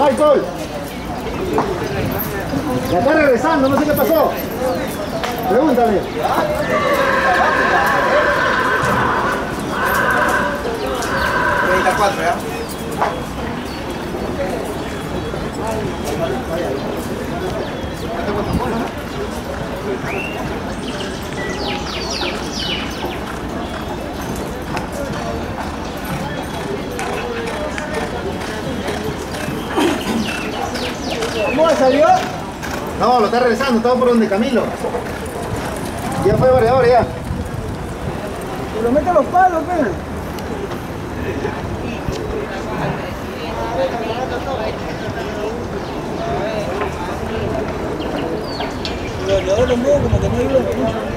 Michael. Ya está regresando, no sé qué pasó. Pregúntale. ¿ya? ¿Cómo salió? No, lo está regresando, estaba por donde Camilo. Ya fue variador ya. Pero mete los palos, pe. Pero yo lo muevo como que no mucho.